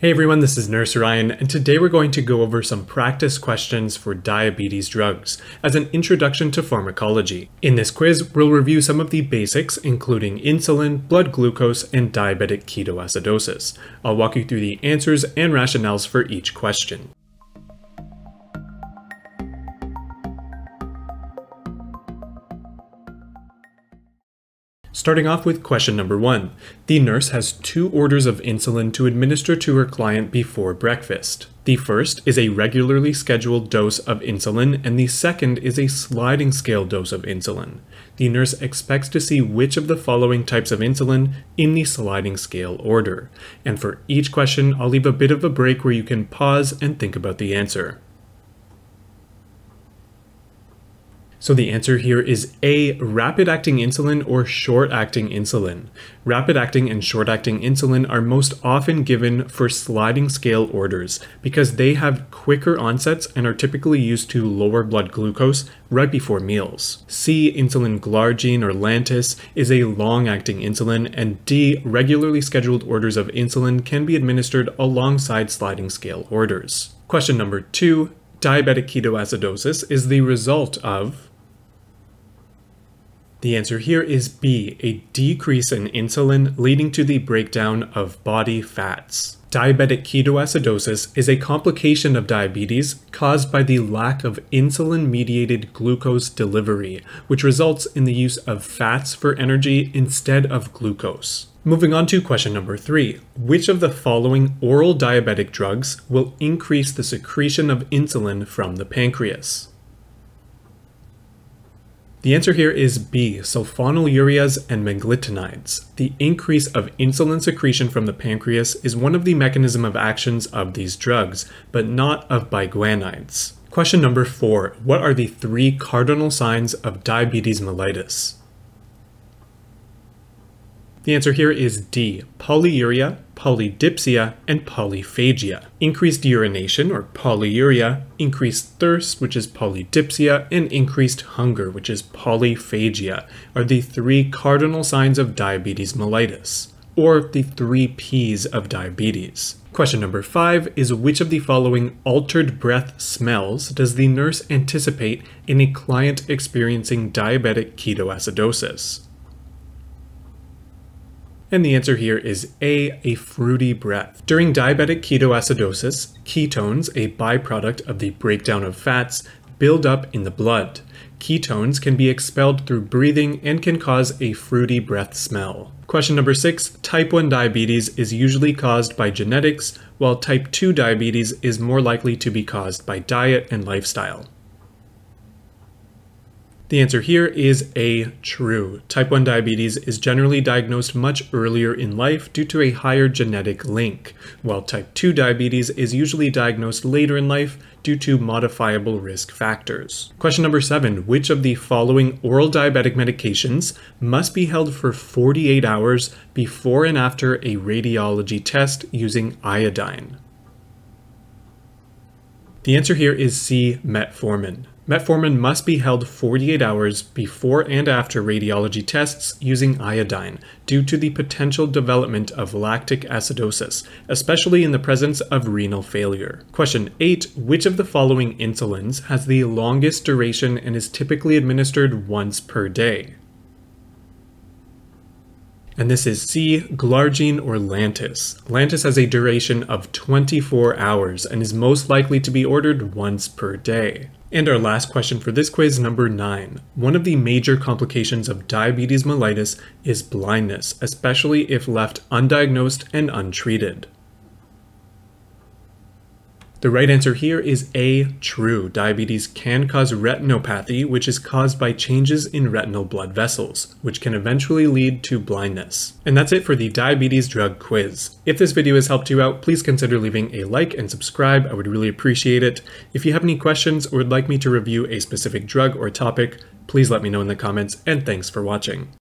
Hey everyone, this is Nurse Ryan, and today we're going to go over some practice questions for diabetes drugs as an introduction to pharmacology. In this quiz, we'll review some of the basics, including insulin, blood glucose, and diabetic ketoacidosis. I'll walk you through the answers and rationales for each question. Starting off with question number one. The nurse has two orders of insulin to administer to her client before breakfast. The first is a regularly scheduled dose of insulin, and the second is a sliding scale dose of insulin. The nurse expects to see which of the following types of insulin in the sliding scale order. And for each question, I'll leave a bit of a break where you can pause and think about the answer. So the answer here is A, rapid acting insulin or short acting insulin. Rapid acting and short acting insulin are most often given for sliding scale orders because they have quicker onsets and are typically used to lower blood glucose right before meals. C, insulin glargine or Lantus is a long acting insulin and D, regularly scheduled orders of insulin can be administered alongside sliding scale orders. Question number two, diabetic ketoacidosis is the result of the answer here is B, a decrease in insulin leading to the breakdown of body fats. Diabetic ketoacidosis is a complication of diabetes caused by the lack of insulin-mediated glucose delivery, which results in the use of fats for energy instead of glucose. Moving on to question number three. Which of the following oral diabetic drugs will increase the secretion of insulin from the pancreas? The answer here is B, sulfonylureas and meglitinides. The increase of insulin secretion from the pancreas is one of the mechanism of actions of these drugs, but not of biguanides. Question number four, what are the three cardinal signs of diabetes mellitus? The answer here is D, polyuria, polydipsia, and polyphagia. Increased urination, or polyuria, increased thirst, which is polydipsia, and increased hunger, which is polyphagia, are the three cardinal signs of diabetes mellitus, or the three P's of diabetes. Question number five is which of the following altered breath smells does the nurse anticipate in a client experiencing diabetic ketoacidosis? And the answer here is A, a fruity breath. During diabetic ketoacidosis, ketones, a byproduct of the breakdown of fats, build up in the blood. Ketones can be expelled through breathing and can cause a fruity breath smell. Question number six, type 1 diabetes is usually caused by genetics, while type 2 diabetes is more likely to be caused by diet and lifestyle. The answer here is A, true. Type 1 diabetes is generally diagnosed much earlier in life due to a higher genetic link, while type 2 diabetes is usually diagnosed later in life due to modifiable risk factors. Question number 7. Which of the following oral diabetic medications must be held for 48 hours before and after a radiology test using iodine? The answer here is C, metformin. Metformin must be held 48 hours before and after radiology tests using iodine due to the potential development of lactic acidosis, especially in the presence of renal failure. Question 8. Which of the following insulins has the longest duration and is typically administered once per day? And this is C. Glargine or Lantus. Lantus has a duration of 24 hours and is most likely to be ordered once per day. And our last question for this quiz, number 9. One of the major complications of diabetes mellitus is blindness, especially if left undiagnosed and untreated. The right answer here is A, true. Diabetes can cause retinopathy, which is caused by changes in retinal blood vessels, which can eventually lead to blindness. And that's it for the diabetes drug quiz. If this video has helped you out, please consider leaving a like and subscribe. I would really appreciate it. If you have any questions or would like me to review a specific drug or topic, please let me know in the comments, and thanks for watching.